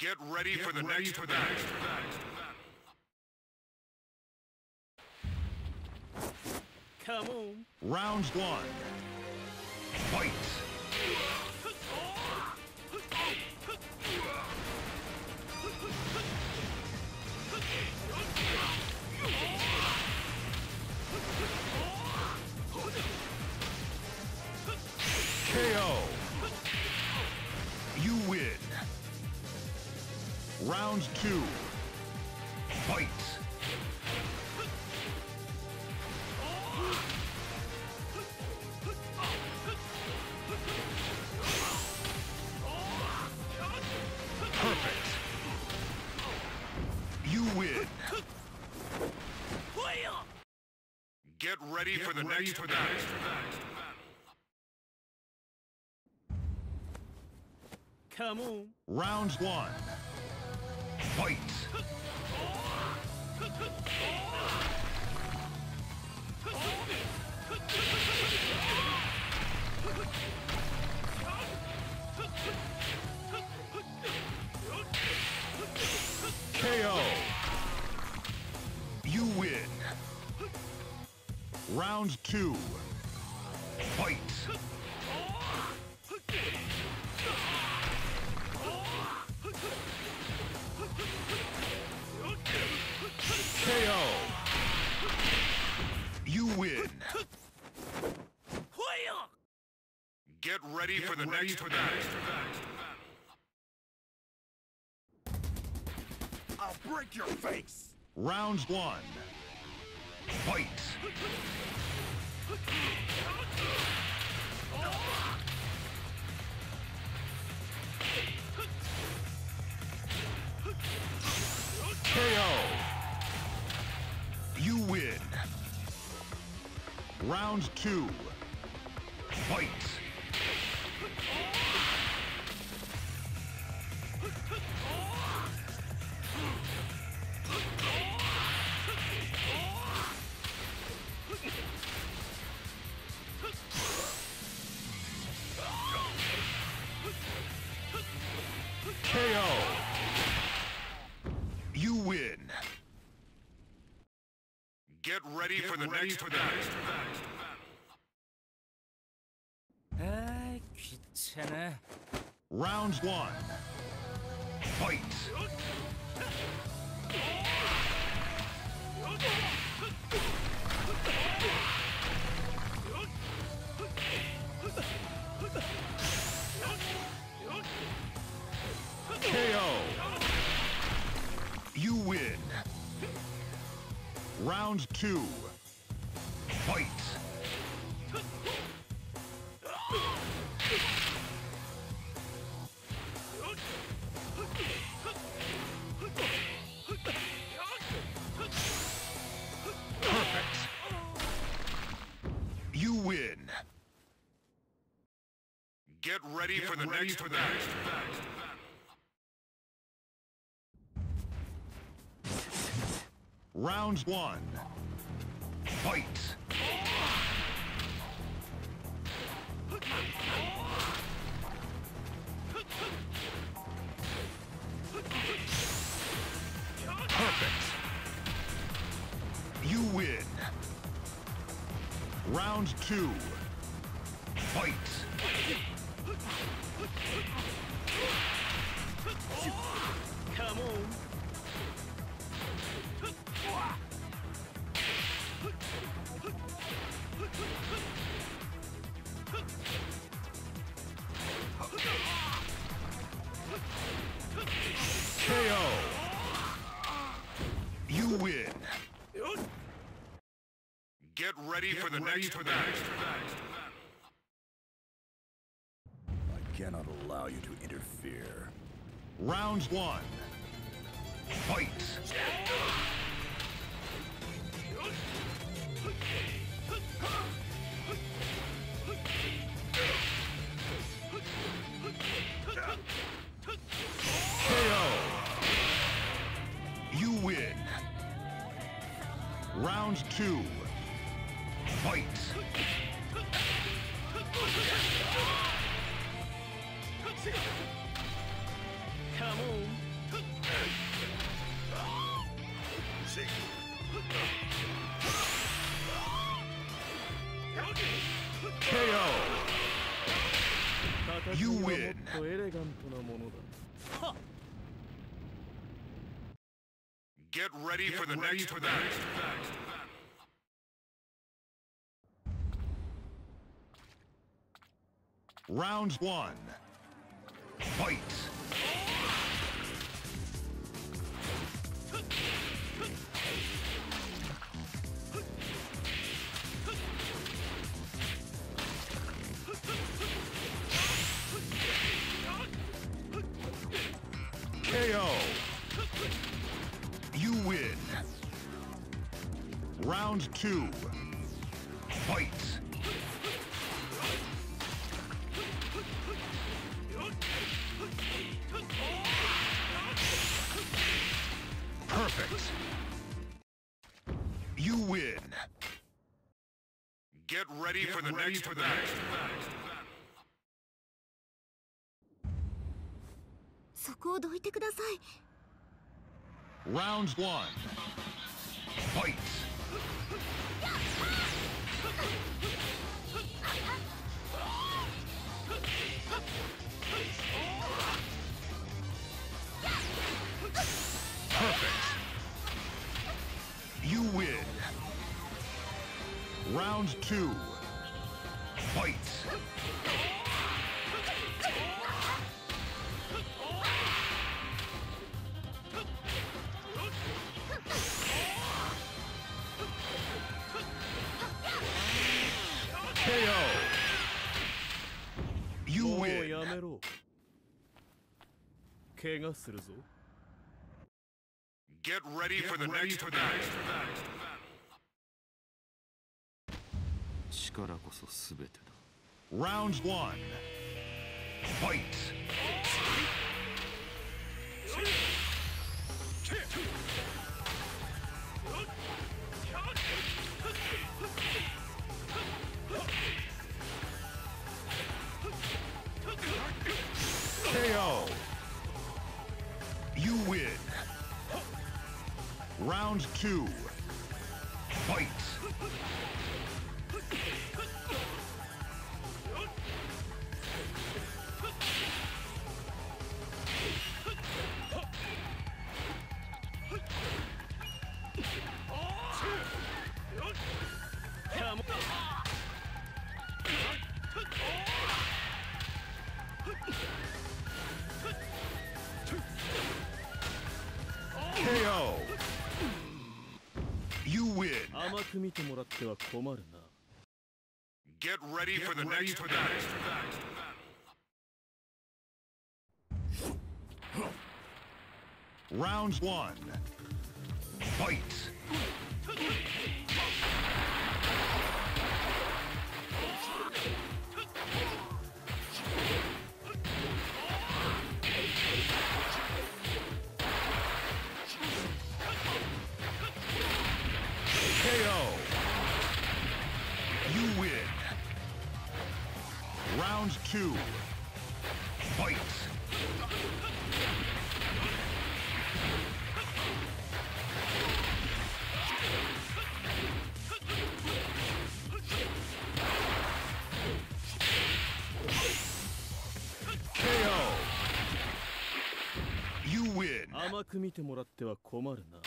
Get ready for the next battle. Come on. Round one. Fight! Get ready for the next battle. Come on. Round one. Fight! KO! Round two. Fight! KO! You win! Get ready for the next battle. I'll break your face! Round one. Fight! KO! You win! Round two. Fight! ready Get for the ready next for. The battle. Ah, Round one. Fight. Round two. Fight! Perfect! You win! Get ready for the next battle. Round one. Fight! Perfect! You win! Round two. Fight! Get ready for the next battle. I cannot allow you to interfere. Round one. Fight! KO! You win! Round two. You win. Get ready for the next battle. Round one. KO. You win. Round two. Fight. win. Get ready for the next battle. そこをどいてください Round one. Fight. two. Fight. KO. You もう win. やめろ怪我するぞ Get ready for the next battle. 力こそ全てだ Round one. Fight. KO. You win. Round two. Fight. 甘く見てもらっては困るな。Get ready for the next battle. Round one. Fight. Two. Fight. KO. You win. 甘く見てもらっては困るな